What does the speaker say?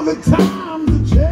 all the times